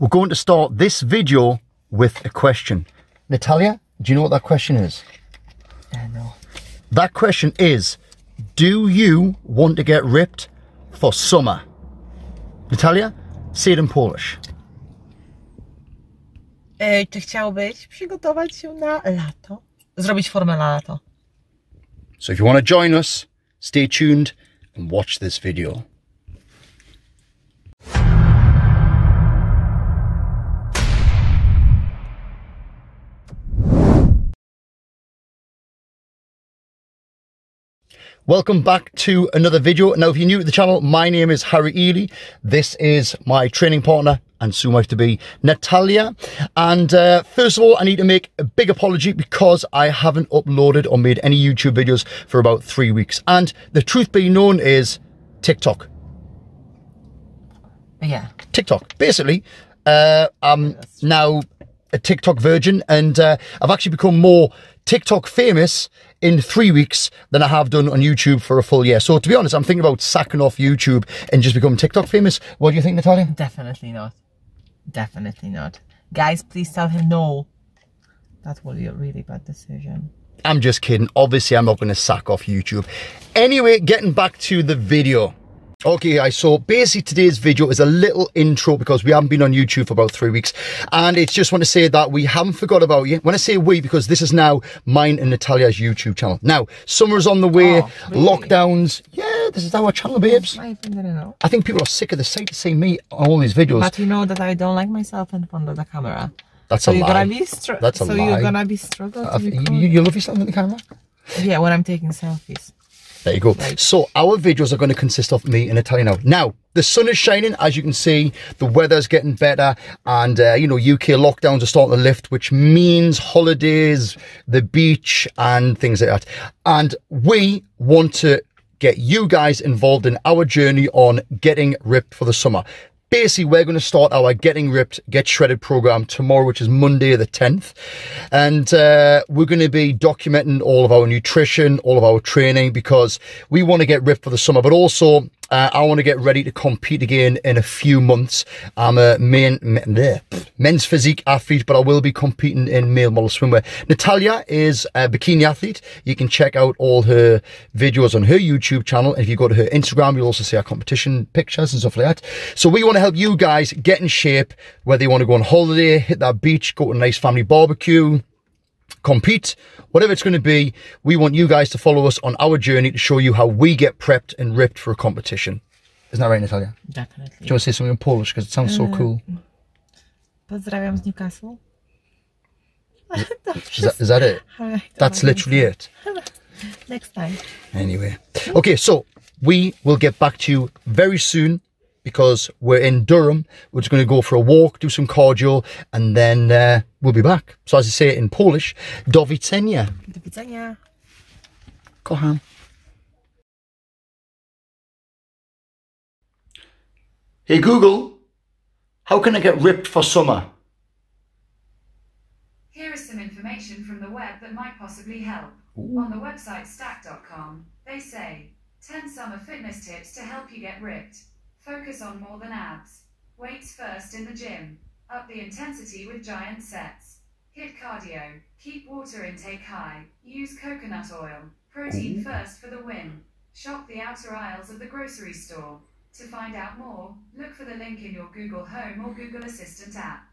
we're going to start this video with a question. Natalia, do you know what that question is? I know. That question is, do you want to get ripped for summer? Natalia, say it in Polish. E, czy chciałbyś przygotować się na lato? Zrobić formę na lato? So if you want to join us, stay tuned and watch this video. Welcome back to another video. Now, if you're new to the channel, my name is Harry Ely. This is my training partner and soon wife to be Natalia. And uh, first of all, I need to make a big apology because I haven't uploaded or made any YouTube videos for about three weeks. And the truth being known is TikTok. Yeah. TikTok. Basically, uh, I'm now a TikTok virgin and uh, I've actually become more TikTok famous in three weeks than I have done on YouTube for a full year. So to be honest, I'm thinking about sacking off YouTube and just become TikTok famous. What do you think, Natalia? Definitely not. Definitely not. Guys, please tell him no. That will be a really bad decision. I'm just kidding. Obviously, I'm not going to sack off YouTube. Anyway, getting back to the video. Okay guys, so basically today's video is a little intro because we haven't been on YouTube for about three weeks and it's just want to say that we haven't forgot about you. When I say we, because this is now mine and Natalia's YouTube channel. Now, summer's on the way, Oh, really? lockdowns. Yeah, this is our channel, babes. I didn't know. I think people are sick of the sight to see me on all these videos. But you know that I don't like myself in front of the camera. That's So a you're lie. gonna be str- That's a so lie. you're gonna be struggle to Uh, you, you love yourself in the camera? Yeah, when I'm taking selfies. There you go. So our videos are going to consist of me and Natalia now. Now, the sun is shining, as you can see. The weather's getting better. And, uh, you know, UK lockdowns are starting to lift, which means holidays, the beach and things like that. And we want to get you guys involved in our journey on getting ripped for the summer. Basically, we're going to start our Getting Ripped, Get Shredded program tomorrow, which is Monday the 10th. And uh, we're going to be documenting all of our nutrition, all of our training, because we want to get ripped for the summer, but also uh, I want to get ready to compete again in a few months. I'm a main, men, men's physique athlete, but I will be competing in male model swimwear. Natalia is a bikini athlete. You can check out all her videos on her YouTube channel. If you go to her Instagram, you'll also see our competition pictures and stuff like that. So we want to help you guys get in shape, whether you want to go on holiday, hit that beach, go to a nice family barbecue, compete, whatever it's going to be, we want you guys to follow us on our journey to show you how we get prepped and ripped for a competition. Isn't that right, Natalia? Definitely. Do you want to say something in Polish because it sounds so mm. cool? Pozdrawiam z Newcastle. Is that, is that it? That's literally it. Next time. Anyway, okay, so we will get back to you very soon because we're in Durham. We're just going to go for a walk, do some cardio, and then uh, we'll be back. So, as I say it in Polish, do widzenia. Do widzenia. Kocham. Hey Google, how can I get ripped for summer? Here is some information from the web that might possibly help. On the website stack.com, they say 10 summer fitness tips to help you get ripped. Focus on more than abs. Weights first in the gym. Up the intensity with giant sets. Hit cardio. Keep water intake high. Use coconut oil. Protein first for the win. Shop the outer aisles of the grocery store. To find out more, look for the link in your Google Home or Google Assistant app.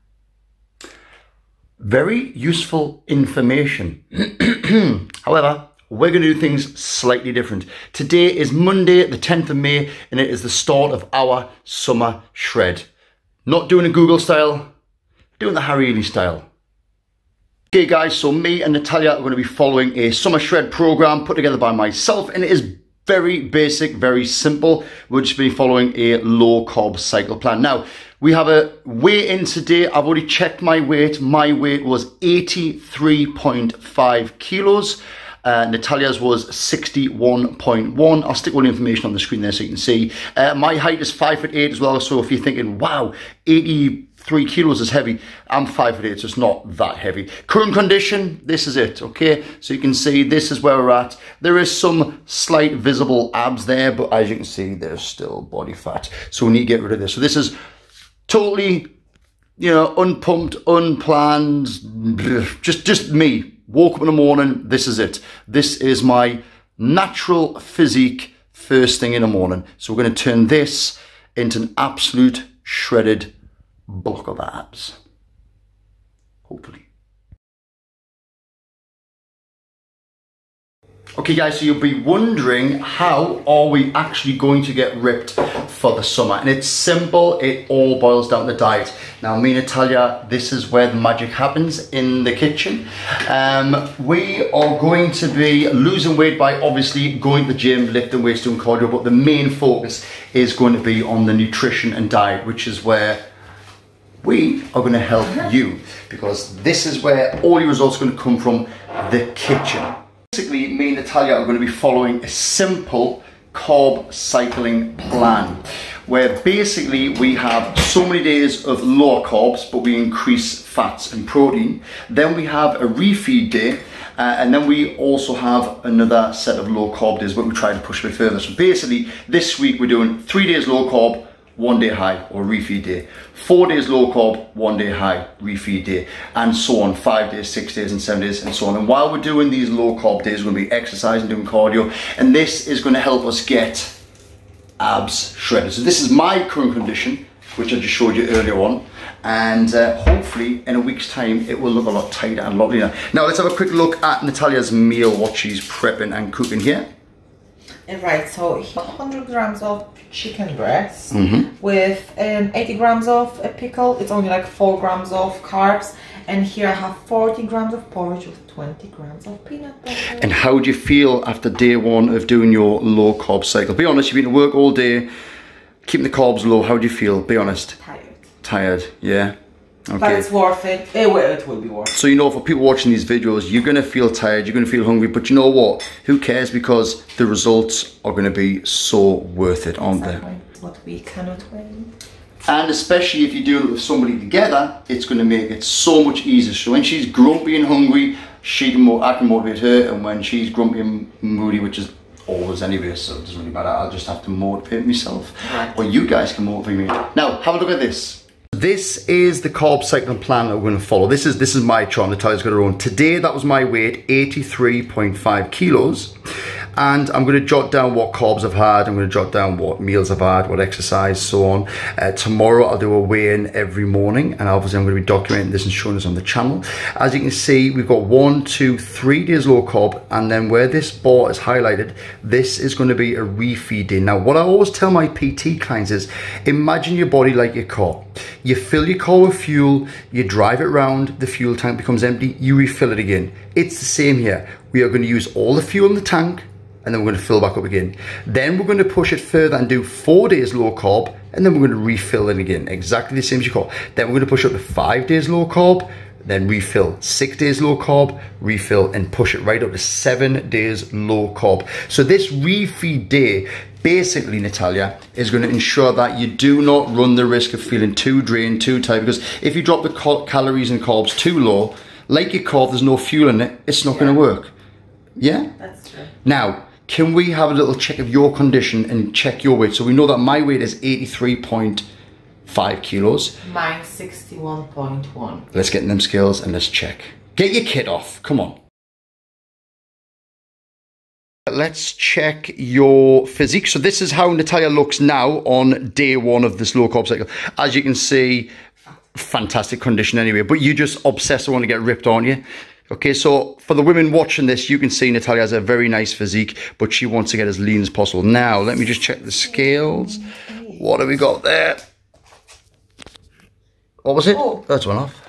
Very useful information. However, we're going to do things slightly different. Today is Monday, the 10th of May, and it is the start of our summer shred. Not doing a Google style, doing the Harry Ely style. Okay guys, so me and Natalia are going to be following a summer shred program put together by myself and it is very basic, very simple. We'll just be following a low carb cycle plan. Now, we have a weigh in today. I've already checked my weight. My weight was 83.5 kilos. Uh, Natalia's was 61.1. I'll stick all the information on the screen there so you can see. Uh, my height is 5 foot 8 as well. So if you're thinking, wow, 83 kilos is heavy, I'm 5 foot 8, so it's not that heavy. Current condition, this is it, okay? So you can see this is where we're at. There is some slight visible abs there, but as you can see, there's still body fat. So we need to get rid of this. So this is totally you know, unpumped, unplanned, just just me. Woke up in the morning, this is it. This is my natural physique first thing in the morning. So we're going to turn this into an absolute shredded block of abs. Hopefully. Okay guys, so you'll be wondering how are we actually going to get ripped for the summer? And it's simple, it all boils down to diet. Now me and Natalia, this is where the magic happens in the kitchen. Um, we are going to be losing weight by obviously going to the gym, lifting weights, doing cardio, but the main focus is going to be on the nutrition and diet, which is where we are going to help you because this is where all your results are going to come from the kitchen. Basically, me and Natalia are going to be following a simple carb cycling plan where basically we have so many days of lower carbs but we increase fats and protein. Then we have a refeed day uh, and then we also have another set of low carb days but we try to push a bit further. So basically this week we're doing three days low carb, one day high or refeed day. Four days low carb, one day high, refeed day, and so on. Five days, six days, and seven days, and so on. And while we're doing these low carb days, we're gonna be exercising, doing cardio, and this is gonna help us get abs shredded. So this is my current condition, which I just showed you earlier on. And uh, hopefully in a week's time, it will look a lot tighter and a lot leaner. Now let's have a quick look at Natalia's meal, what she's prepping and cooking here. Right, so 100 grams of chicken breast Mm-hmm. with um, 80 grams of a pickle. It's only like 4 grams of carbs. And here I have 40 grams of porridge with 20 grams of peanut butter. And how do you feel after day one of doing your low carb cycle? Be honest, you've been to work all day, keeping the carbs low. How do you feel? Be honest. Tired. Tired, yeah? But it's worth it. Eh, it will, it will be worth it. So you know, for people watching these videos, you're gonna feel tired, you're gonna feel hungry, but you know what? Who cares? Because the results are gonna be so worth it, aren't they? What we cannot wait. And especially if you're doing it with somebody together, it's gonna make it so much easier. So when she's grumpy and hungry, she can mo- I can motivate her, and when she's grumpy and moody, which is always anyway, so it doesn't really matter. I'll just have to motivate myself, Right. or you guys can motivate me. Now, have a look at this. This is the carb cycling plan that we're going to follow. This is this is my chart. Natalia's got her own. Today, that was my weight, 83.5 kilos. And I'm going to jot down what carbs I've had. I'm going to jot down what meals I've had, what exercise, so on. Uh, tomorrow, I'll do a weigh-in every morning. And obviously, I'm going to be documenting this and showing this on the channel. As you can see, we've got one, two, three days low carb. And then where this bar is highlighted, this is going to be a refeed day. Now, what I always tell my PT clients is, imagine your body like your car. You fill your car with fuel, you drive it around, the fuel tank becomes empty, you refill it again. It's the same here. We are going to use all the fuel in the tank and then we're going to fill back up again. Then we're going to push it further and do four days low carb and then we're going to refill it again. Exactly the same as your car. Then we're going to push up to five days low carb, then refill. Six days low carb, refill, and push it right up to seven days low carb. So this refeed day, basically, Natalia, is going to ensure that you do not run the risk of feeling too drained, too tired. Because if you drop the cal- calories and carbs too low, like your carb, there's no fuel in it, it's not going to work. Yeah? That's true. Now, can we have a little check of your condition and check your weight? So we know that my weight is 83.5 kilos. Mine 61.1. Let's get in them scales and let's check. Get your kit off. Come on. Let's check your physique. So this is how Natalia looks now on day one of this low carb cycle. As you can see, fantastic condition anyway. But you just obsessed want to get ripped, aren't you? Okay, so for the women watching this, you can see Natalia has a very nice physique, but she wants to get as lean as possible. Now, let me just check the scales. What have we got there? What was it? Oh. That's one off.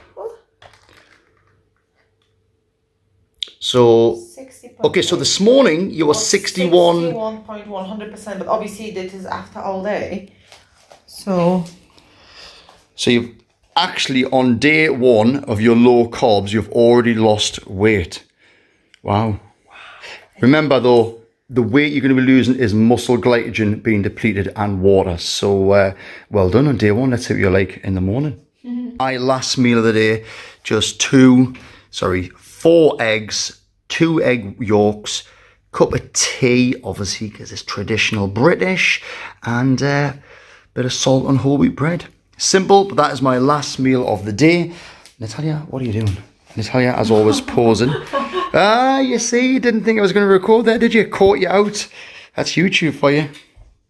So, 60. okay, so this morning you were 61. 61.100%, but obviously this is after all day. So, So you've actually on day one of your low carbs, you've already lost weight. Wow. Remember though, the weight you're going to be losing is muscle glycogen being depleted and water. So uh, well done on day one. Let's see what you're like in the morning. My last meal of the day, just two, sorry, four eggs, two egg yolks, cup of tea, obviously because it's traditional British, and uh, bit of salt on whole wheat bread. Simple, but that is my last meal of the day. Natalia, what are you doing? Natalia, as always, pausing. ah, you see, you didn't think I was going to record there, did you? Caught you out. That's YouTube for you.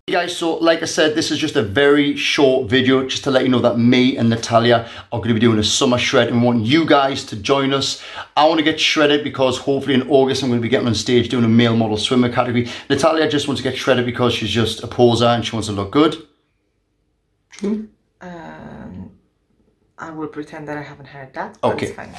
Hey guys, so like I said, this is just a very short video just to let you know that me and Natalia are going to be doing a summer shred and we want you guys to join us. I want to get shredded because hopefully in August I'm going to be getting on stage doing a male model swimwear category. Natalia just wants to get shredded because she's just a poser and she wants to look good. True? Um, I will pretend that I haven't heard that. Okay. Fine.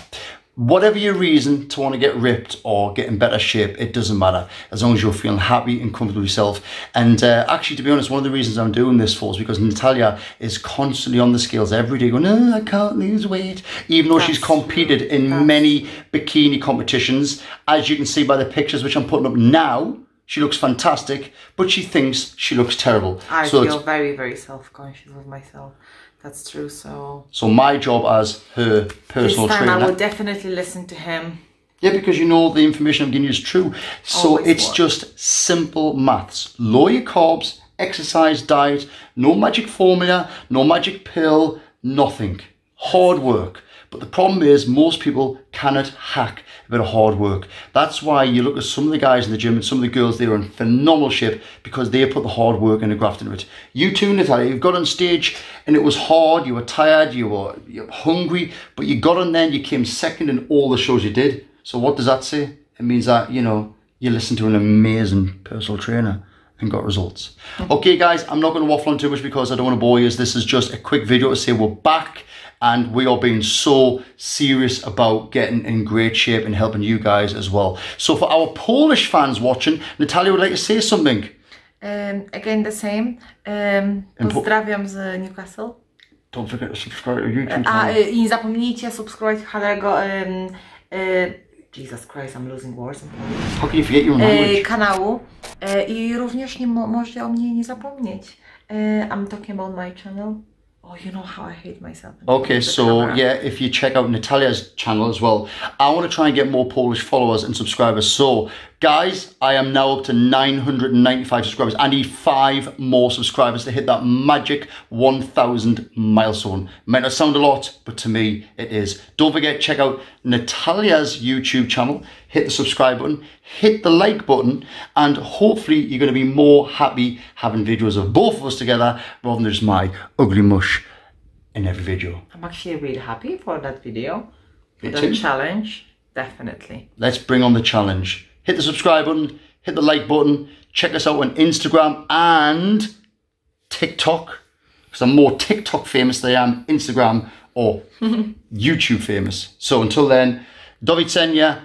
Whatever your reason to want to get ripped or get in better shape, it doesn't matter as long as you're feeling happy and comfortable with yourself. And uh, actually, to be honest, one of the reasons I'm doing this for is because Natalia is constantly on the scales every day going, oh, I can't lose weight, even though she's That's competed in many bikini competitions. As you can see by the pictures which I'm putting up now, she looks fantastic, but she thinks she looks terrible. I so feel very, very self-conscious of myself. That's true. So so my job as her personal this time trainer. I will definitely listen to him. Yeah, because you know the information I'm giving you is true. So Always it's was. just simple maths. Lower your carbs, exercise, diet, no magic formula, no magic pill, nothing. Hard work. But the problem is most people cannot hack a bit of hard work. That's why you look at some of the guys in the gym and some of the girls, they are in phenomenal shape because they put the hard work and the graft into it. You too, Natalia, you've got on stage and it was hard, you were tired, you were, you were hungry, but you got on there and you came second in all the shows you did. So what does that say? It means that, you know, you listened to an amazing personal trainer and got results. Mm-hmm. Okay, guys, I'm not going to waffle on too much because I don't want to bore you. As this is just a quick video to say we're back and we are being so serious about getting in great shape and helping you guys as well. So for our Polish fans watching, Natalia would like to say something. Um, again the same. Um, pozdrawiam z Newcastle. Don't forget to subscribe to YouTube channel. y, i nie zapomnijcie subskrybować Halego um, y, Jesus Christ, I'm losing words. How can you forget your Y, language? kanału i również nie mo możecie o mnie nie zapomnieć. I'm talking about my channel. Oh, you know how I hate myself. Okay, so camera. yeah, if you check out Natalia's channel as well, I want to try and get more Polish followers and subscribers. So, guys, I am now up to 995 subscribers. I need five more subscribers to hit that magic 1,000 milestone. Might not sound a lot, but to me, it is. Don't forget, check out Natalia's YouTube channel. Hit the subscribe button, hit the like button, and hopefully you're going to be more happy having videos of both of us together rather than just my ugly mush in every video. I'm actually really happy for that video. For the challenge. Definitely. Let's bring on the challenge. Hit the subscribe button, hit the like button, check us out on Instagram and TikTok. Because I'm more TikTok famous than I am Instagram or YouTube famous. So until then, do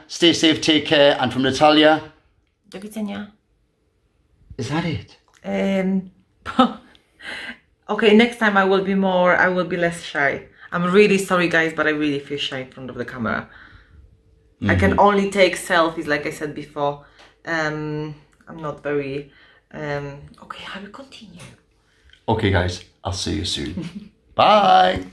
stay safe, take care, and from Natalia, Do is that it? Um, okay, next time I will be more, I will be less shy. I'm really sorry, guys, but I really feel shy in front of the camera. I can only take selfies, like I said before. Um, I'm not very. Um, okay, I will continue. Okay, guys, I'll see you soon. Bye.